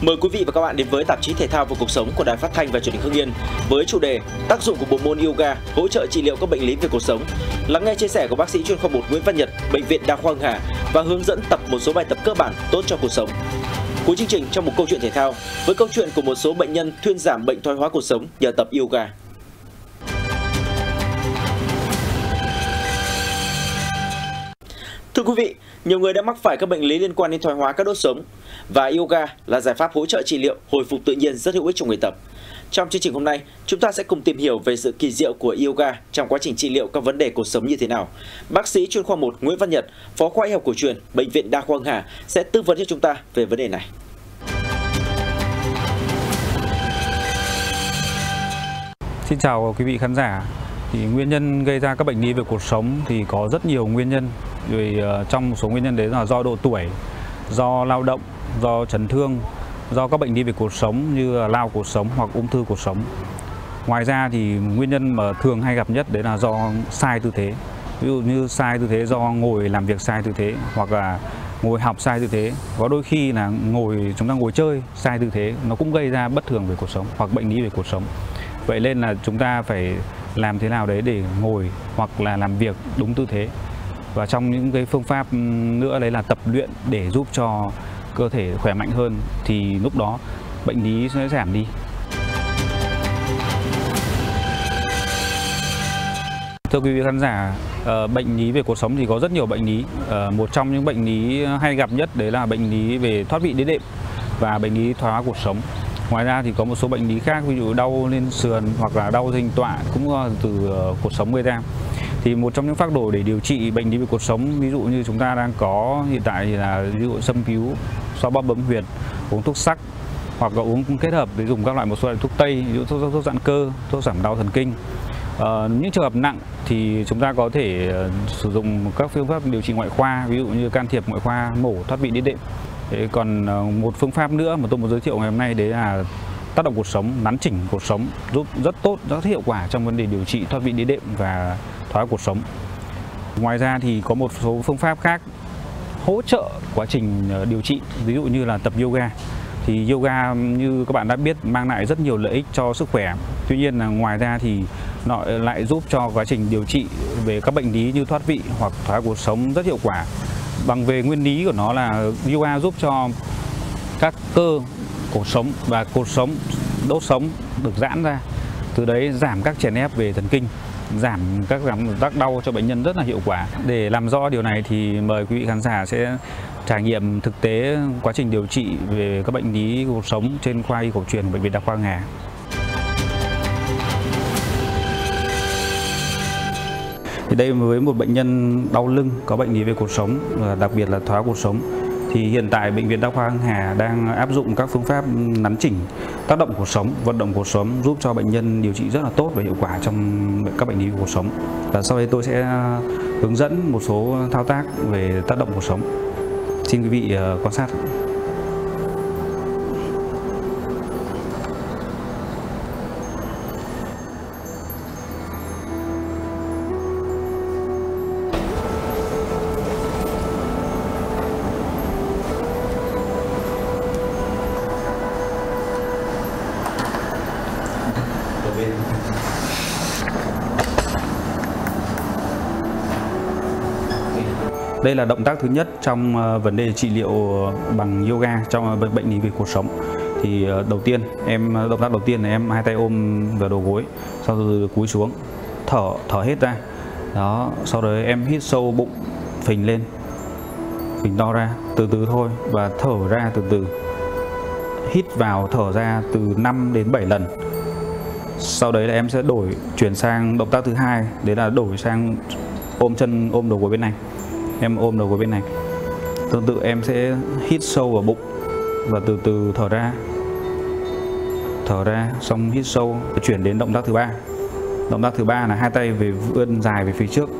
Mời quý vị và các bạn đến với tạp chí thể thao và cuộc sống của Đài Phát thanh và Truyền hình Hưng Yên với chủ đề tác dụng của bộ môn yoga hỗ trợ trị liệu các bệnh lý về cuộc sống. Lắng nghe chia sẻ của bác sĩ chuyên khoa 1 Nguyễn Văn Nhật, bệnh viện Đa khoa Hưng Hà và hướng dẫn tập một số bài tập cơ bản tốt cho cuộc sống. Cuối chương trình trong một câu chuyện thể thao với câu chuyện của một số bệnh nhân thuyên giảm bệnh thoái hóa cuộc sống nhờ tập yoga. Thưa quý vị, nhiều người đã mắc phải các bệnh lý liên quan đến thoái hóa các đốt sống và yoga là giải pháp hỗ trợ trị liệu hồi phục tự nhiên rất hữu ích cho người tập. Trong chương trình hôm nay, chúng ta sẽ cùng tìm hiểu về sự kỳ diệu của yoga trong quá trình trị liệu các vấn đề cuộc sống như thế nào. Bác sĩ chuyên khoa 1 Nguyễn Văn Nhật, Phó khoa y học cổ truyền, Bệnh viện Đa khoa Hà sẽ tư vấn cho chúng ta về vấn đề này. Xin chào quý vị khán giả. Thì nguyên nhân gây ra các bệnh lý về cuộc sống thì có rất nhiều nguyên nhân. Rồi ờ, trong một số nguyên nhân đấy là do độ tuổi, do lao động, do chấn thương, do các bệnh lý về cuộc sống như là lao cuộc sống hoặc ung thư cuộc sống. Ngoài ra thì nguyên nhân mà thường hay gặp nhất đấy là do sai tư thế. Ví dụ như sai tư thế do ngồi làm việc sai tư thế hoặc là ngồi học sai tư thế. Có đôi khi là ngồi chúng ta ngồi chơi sai tư thế nó cũng gây ra bất thường về cuộc sống hoặc bệnh lý về cuộc sống. Vậy nên là chúng ta phải làm thế nào đấy để ngồi hoặc là làm việc đúng tư thế. Và trong những cái phương pháp nữa đấy là tập luyện để giúp cho cơ thể khỏe mạnh hơn thì lúc đó bệnh lý sẽ giảm đi. Thưa quý vị khán giả, ờ, bệnh lý về cuộc sống thì có rất nhiều bệnh lý. Ờ, một trong những bệnh lý hay gặp nhất đấy là bệnh lý về thoát vị đĩa đệm và bệnh lý thoái hóa cuộc sống. Ngoài ra thì có một số bệnh lý khác ví dụ đau lên sườn hoặc là đau dinh tọa cũng từ ờ, cuộc sống gây ra. Thì một trong những phác đồ để điều trị bệnh lý về cuộc sống ví dụ như chúng ta đang có hiện tại thì là ví dụ xâm cứu, xoa bóp bấm huyệt, uống thuốc sắc hoặc là uống kết hợp để dùng các loại một số loại thuốc tây, ví dụ thuốc, thuốc, thuốc giãn cơ, thuốc giảm đau thần kinh. à, những trường hợp nặng thì chúng ta có thể ờ, sử dụng các phương pháp điều trị ngoại khoa ví dụ như can thiệp ngoại khoa mổ thoát vị đĩa đệm Thế còn ờ, một phương pháp nữa mà tôi muốn giới thiệu ngày hôm nay đấy là tác động cuộc sống, nắn chỉnh cuộc sống giúp rất tốt, rất hiệu quả trong vấn đề điều trị thoát vị đĩa đệm và thoái cuộc sống. Ngoài ra thì có một số phương pháp khác hỗ trợ quá trình ờ, điều trị, ví dụ như là tập yoga. Thì yoga như các bạn đã biết mang lại rất nhiều lợi ích cho sức khỏe. Tuy nhiên là ngoài ra thì nó lại giúp cho quá trình điều trị về các bệnh lý như thoát vị hoặc thoái cuộc sống rất hiệu quả. Bằng về nguyên lý của nó là yoga giúp cho các cơ cuộc sống và cột sống, đốt sống được giãn ra. Từ đấy giảm các chèn ép về thần kinh giảm các giảm tác đau cho bệnh nhân rất là hiệu quả. Để làm rõ điều này thì mời quý vị khán giả sẽ trải nghiệm thực tế quá trình điều trị về các bệnh lý cuộc sống trên khoa y cổ truyền của bệnh viện Đa khoa Hà. Thì đây với một bệnh nhân đau lưng có bệnh lý về cuộc sống, đặc biệt là thoái cuộc sống thì hiện tại bệnh viện đa khoa Hưng Hà đang áp dụng các phương pháp nắn chỉnh tác động cuộc sống, vận động cuộc sống giúp cho bệnh nhân điều trị rất là tốt và hiệu quả trong các bệnh lý cuộc sống. Và sau đây tôi sẽ à, hướng dẫn một số thao tác về tác động cuộc sống. Xin quý vị à, quan sát. Đây là động tác thứ nhất trong ờ, vấn đề trị liệu bằng yoga trong bệnh lý về cuộc sống. Thì ờ, đầu tiên em ờ, động tác đầu tiên là em hai tay ôm vào đầu gối, sau từ cúi xuống, thở thở hết ra. Đó, sau đấy em hít sâu bụng, phình lên, phình to ra, từ từ thôi và thở ra từ từ. Hít vào thở ra từ 5 đến 7 lần. Sau đấy là em sẽ đổi chuyển sang động tác thứ hai, đấy là đổi sang ôm chân ôm đầu gối bên này em ôm đầu gối bên này. Tương tự em sẽ hít sâu vào bụng và từ từ thở ra. Thở ra, xong hít sâu, chuyển đến động tác thứ ba. Động tác thứ ba là hai tay về vươn dài về phía trước,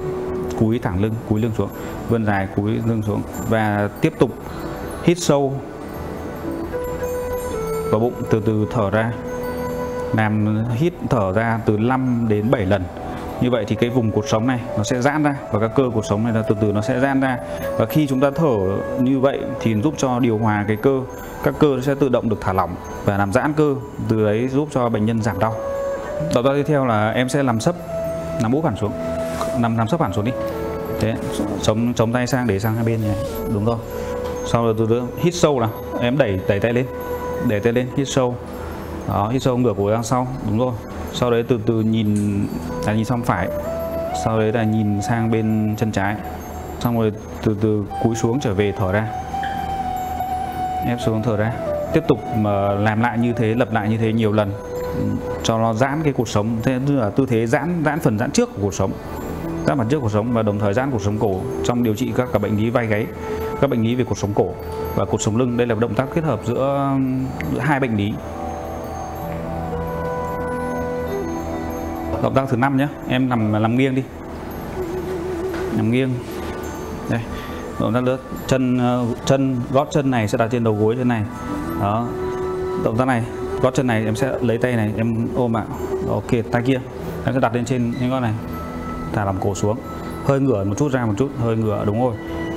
cúi thẳng lưng, cúi lưng xuống. Vươn dài, cúi lưng xuống và tiếp tục hít sâu vào bụng từ từ thở ra. Làm hít thở ra từ 5 đến 7 lần như vậy thì cái vùng cột sống này nó sẽ giãn ra và các cơ cột sống này là từ từ nó sẽ giãn ra. Và khi chúng ta thở như vậy thì giúp cho điều hòa cái cơ. Các cơ sẽ tự động được thả lỏng và làm giãn cơ, từ đấy giúp cho bệnh nhân giảm đau. Động tác tiếp theo là em sẽ làm sấp, nằm úp hẳn xuống. Nằm nằm sấp hẳn xuống đi. Thế, chống chống tay sang, để sang hai bên này. Đúng rồi. Sau đó từ từ, hít sâu nào. Em đẩy đẩy tay lên. Để tay lên, hít sâu đó hít sâu ngửa cổ ra sau. Đúng rồi. Sau đấy từ từ nhìn, là nhìn sang phải. Sau đấy là nhìn sang bên chân trái. Xong rồi từ từ cúi xuống trở về thở ra. Ép xuống thở ra. Tiếp tục mà làm lại như thế lặp lại như thế nhiều lần. Cho nó giãn cái cuộc sống. Thế là tư thế giãn giãn phần giãn trước của cuộc sống. Giãn mặt trước cuộc sống và đồng thời giãn cuộc sống cổ. Trong điều trị các cả bệnh lý vai gáy, các bệnh lý về cuộc sống cổ và cuộc sống lưng. Đây là động tác kết hợp giữa giữa hai bệnh lý. Động tác thứ năm nhé em nằm nằm nghiêng đi. Nằm nghiêng. Đây. Động tác nữa chân ờ, chân, gót chân này sẽ đặt trên đầu gối thế này. Đó. Động tác này, gót chân này em sẽ lấy tay này, em ôm ạ. Ok, tay kia. Em sẽ đặt lên trên những con này. Thả làm cổ xuống. Hơi ngửa một chút, ra một chút. Hơi ngửa, đúng rồi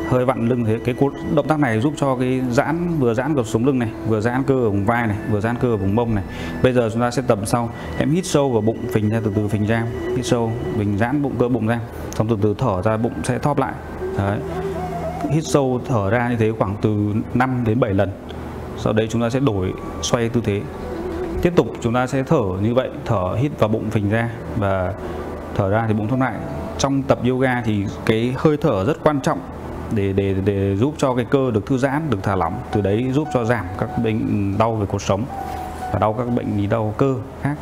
hơi vặn lưng thế. Cái động tác này giúp cho cái giãn, vừa giãn cột sống lưng này, vừa giãn cơ ở vùng vai này, vừa giãn cơ ở vùng mông này. Bây giờ chúng ta sẽ tập sau. Em hít sâu vào bụng, phình ra từ từ phình ra. Hít sâu mình giãn bụng cơ bụng ra. Xong từ từ thở ra, bụng sẽ thóp lại. Đấy. Hít sâu, thở ra như thế khoảng từ 5 đến 7 lần. Sau đấy chúng ta sẽ đổi, xoay tư thế. Tiếp tục chúng ta sẽ thở như vậy. Thở, hít vào bụng, phình ra và thở ra thì bụng thóp lại. Trong tập yoga thì cái hơi thở rất quan trọng để để để giúp cho cái cơ được thư giãn được thả lỏng từ đấy giúp cho giảm các bệnh đau về cuộc sống và đau các bệnh lý đau cơ khác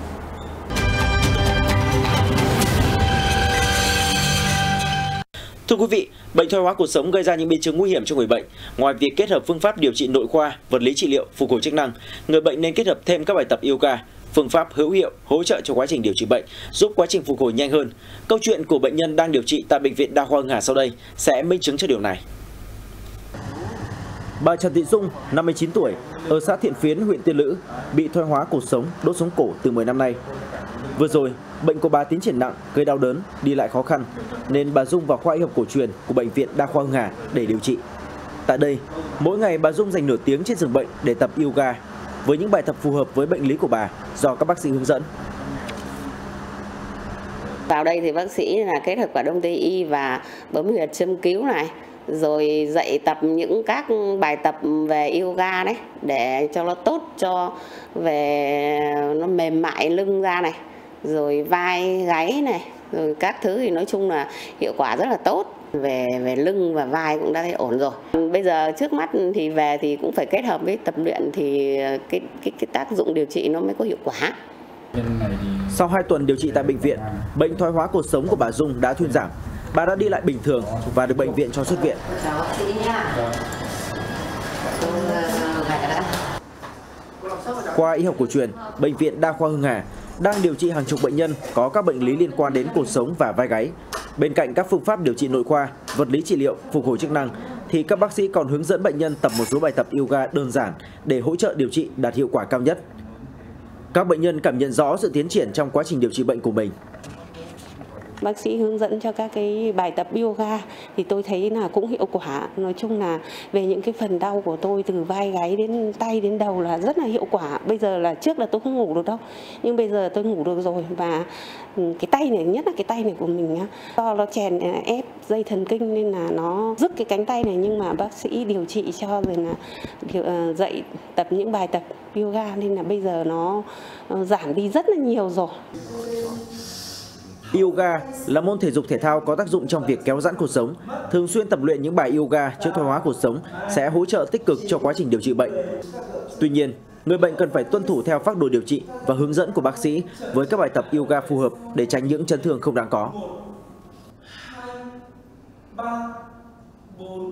Thưa quý vị, bệnh thoái hóa cuộc sống gây ra những biến chứng nguy hiểm cho người bệnh. Ngoài việc kết hợp phương pháp điều trị nội khoa, vật lý trị liệu, phục hồi chức năng, người bệnh nên kết hợp thêm các bài tập yoga, phương pháp hữu hiệu hỗ trợ cho quá trình điều trị bệnh, giúp quá trình phục hồi nhanh hơn. Câu chuyện của bệnh nhân đang điều trị tại bệnh viện Đa khoa Hưng Hà sau đây sẽ minh chứng cho điều này. Bà Trần Thị Dung, 59 tuổi, ở xã Thiện Phiến, huyện Tiên Lữ, bị thoái hóa cột sống, đốt sống cổ từ 10 năm nay. Vừa rồi, bệnh của bà tiến triển nặng, gây đau đớn, đi lại khó khăn, nên bà Dung vào khoa y học cổ truyền của bệnh viện Đa khoa Hưng Hà để điều trị. Tại đây, mỗi ngày bà Dung dành nửa tiếng trên giường bệnh để tập yoga với những bài tập phù hợp với bệnh lý của bà do các bác sĩ hướng dẫn. Vào đây thì bác sĩ là kết hợp cả đông tây y và bấm huyệt châm cứu này, rồi dạy tập những các bài tập về yoga đấy để cho nó tốt cho về nó mềm mại lưng ra này, rồi vai gáy này, rồi các thứ thì nói chung là hiệu quả rất là tốt về về lưng và vai cũng đã thấy ổn rồi. Bây giờ trước mắt thì về thì cũng phải kết hợp với tập luyện thì cái cái, cái tác dụng điều trị nó mới có hiệu quả. Sau 2 tuần điều trị tại bệnh viện, bệnh thoái hóa cột sống của bà Dung đã thuyên giảm. Bà đã đi lại bình thường và được bệnh viện cho xuất viện. Khoa y học cổ truyền, bệnh viện Đa khoa Hưng Hà đang điều trị hàng chục bệnh nhân có các bệnh lý liên quan đến cột sống và vai gáy. Bên cạnh các phương pháp điều trị nội khoa, vật lý trị liệu, phục hồi chức năng thì các bác sĩ còn hướng dẫn bệnh nhân tập một số bài tập yoga đơn giản để hỗ trợ điều trị đạt hiệu quả cao nhất. Các bệnh nhân cảm nhận rõ sự tiến triển trong quá trình điều trị bệnh của mình. Bác sĩ hướng dẫn cho các cái bài tập yoga thì tôi thấy là cũng hiệu quả. Nói chung là về những cái phần đau của tôi từ vai gáy đến tay đến đầu là rất là hiệu quả. Bây giờ là trước là tôi không ngủ được đâu. Nhưng bây giờ tôi ngủ được rồi và ừ, cái tay này, nhất là cái tay này của mình nhá do nó chèn à, ép dây thần kinh nên là nó rứt cái cánh tay này nhưng mà bác sĩ điều trị cho rồi là à, dạy tập những bài tập yoga nên là bây giờ nó ờ, giảm đi rất là nhiều rồi. Yoga là môn thể dục thể thao có tác dụng trong việc kéo giãn cuộc sống. Thường xuyên tập luyện những bài yoga chữa thoái hóa cuộc sống sẽ hỗ trợ tích cực cho quá trình điều trị bệnh. Tuy nhiên, người bệnh cần phải tuân thủ theo phác đồ điều trị và hướng dẫn của bác sĩ với các bài tập yoga phù hợp để tránh những chấn thương không đáng có. 3 4